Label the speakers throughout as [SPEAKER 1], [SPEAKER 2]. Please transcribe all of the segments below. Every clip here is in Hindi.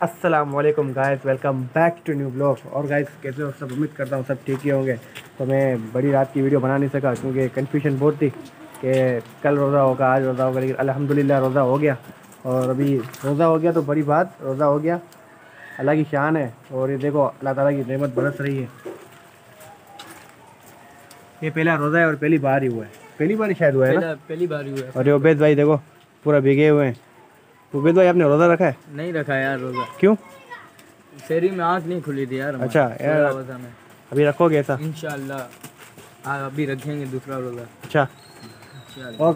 [SPEAKER 1] अस्सलाम वालेकुम guys welcome back to new blog और गाइस कैसे हो? सब उम्मीद करता हूँ सब ठीक ही होंगे। तो मैं बड़ी रात की वीडियो बना नहीं सका क्योंकि कन्फ्यूज़न बहुत थी कि कल रोज़ा होगा आज रोज़ा होगा लेकिन अल्हम्दुलिल्लाह रोज़ा हो गया। और अभी रोज़ा हो गया तो बड़ी बात रोज़ा हो गया। अल्लाह की शान है। और ये देखो अल्लाह ताला की नेमत बरस रही है। ये पहला रोज़ा है और पहली बार ही हुआ है। पहली बार ही शायद हुआ है ना?
[SPEAKER 2] पहली बार ही हुआ है।
[SPEAKER 1] और ये उबैद भाई देखो पूरा भीगे हुए हैं। उबैद भाई आपने रोज़ा रखा है?
[SPEAKER 2] नहीं रखा यार रोजा।
[SPEAKER 1] क्यों?
[SPEAKER 2] शहरी में आँख नहीं खुली थी यार
[SPEAKER 1] अच्छा, यार। अभी रखोगे ऐसा?
[SPEAKER 2] इंशाल्लाह। अभी रखेंगे दूसरा रोजा।
[SPEAKER 1] अच्छा। और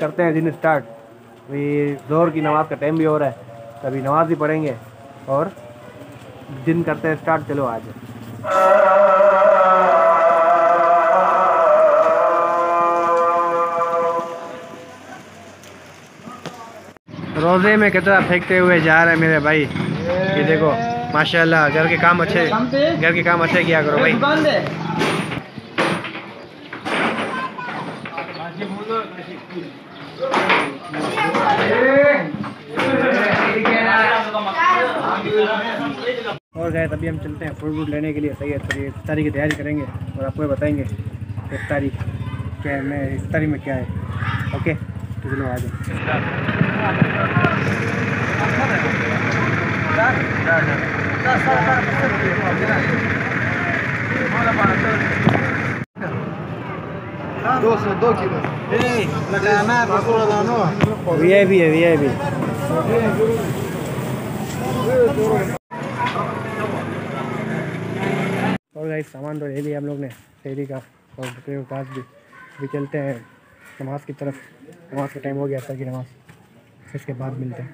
[SPEAKER 1] करते हैं दिन स्टार्ट अभी ज़ोर की नमाज़ का टाइम भी हो रहा है तो अभी नमाज़ भी पढ़ेंगे और दिन करते हैं स्टार्ट चलो आज। रोज़े में कितना फेंकते हुए जा रहे हैं मेरे भाई। ये देखो, माशाल्लाह, घर के काम अच्छे घर के काम अच्छे किया करो भाई। और गए तभी हम चलते हैं फ्रूट वूट लेने के लिए। सही है तो ये इफ्तारी की तैयारी करेंगे और आपको बताएँगे इफ्तारी क्या मैं इफ्तारी में क्या है। ओके चलो आ जाओ वी आई पी है वी आई पी और गाइस सामान तो ले लिया हम लोग ने शहरी का और भी अभी चलते हैं। नमाज़ की तरफ़ नमाज़ का टाइम हो गया सर की नमाज़। फिर इसके बाद मिलते हैं।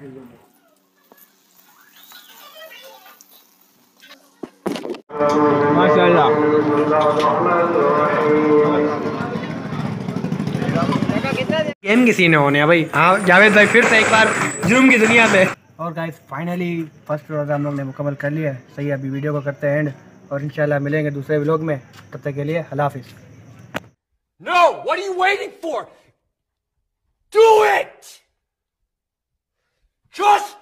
[SPEAKER 2] माशाल्लाह।
[SPEAKER 1] गेम की सीने होने हैं भाई। हाँ जावेद भाई फिर से एक बार जुर्म की दुनिया में और गाइस फाइनली फ़र्स्ट रोज़ा हम लोग ने मुकम्मल कर लिया है। सही है अभी वीडियो को करते हैं एंड और इंशाल्लाह मिलेंगे दूसरे व्लॉग में। तब तक के लिए अल्लाह हाफिज़।
[SPEAKER 3] No! What are you waiting for? Do it! Just!